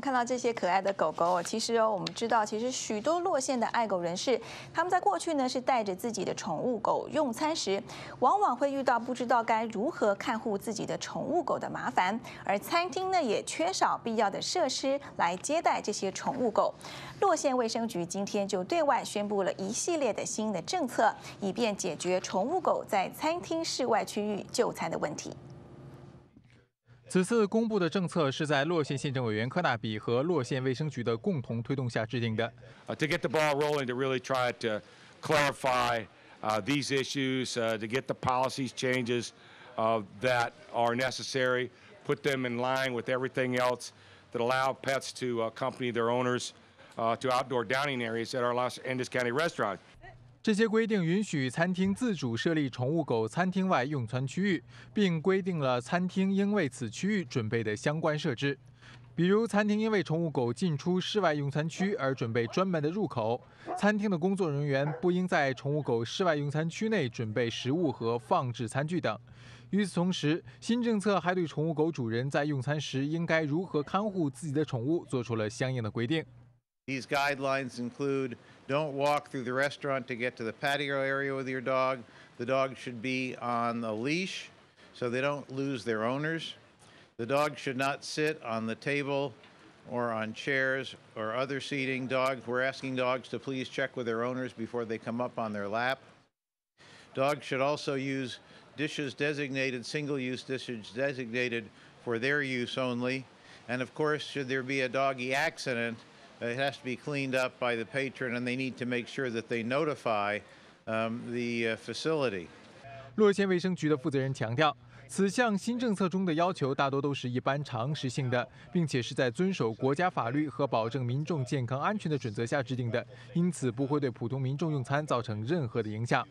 看到这些可爱的狗狗，其实哦，我们知道，其实许多落线的爱狗人士，他们在过去呢是带着自己的宠物狗用餐时，往往会遇到不知道该如何看护自己的宠物狗的麻烦，而餐厅呢也缺少必要的设施来接待这些宠物狗。洛县卫生局今天就对外宣布了一系列的新的政策，以便解决宠物狗在餐厅室外区域就餐的问题。此次公布的政策是在洛县县政委员柯纳比和洛县卫生局的共同推动下制定的。To get the ball rolling, to really try to clarify these issues, to get the policies changes that are necessary, put them in line with everything else that allow pets to accompany their owners to outdoor dining areas at our Los Angeles County restaurants. 这些规定允许餐厅自主设立宠物狗餐厅外用餐区域，并规定了餐厅应为此区域准备的相关设置，比如餐厅因为宠物狗进出室外用餐区而准备专门的入口，餐厅的工作人员不应在宠物狗室外用餐区内准备食物和放置餐具等。与此同时，新政策还对宠物狗主人在用餐时应该如何看护自己的宠物做出了相应的规定。These guidelines include don't walk through the restaurant to get to the patio area with your dog. The dog should be on a leash so they don't lose their owners. The dog should not sit on the table or on chairs or other seating. Dogs, we're asking dogs to please check with their owners before they come up on their lap. Dogs should also use dishes designated, single use dishes designated for their use only. And of course, should there be a doggy accident, it has to be cleaned up by the patron, and they need to make sure that they notify um, the uh, facility. 洛县卫生局的负责人强调，此项新政策中的要求大多都是一般常识性的，并且是在遵守国家法律和保证民众健康安全的准则下制定的，因此不会对普通民众用餐造成任何的影响。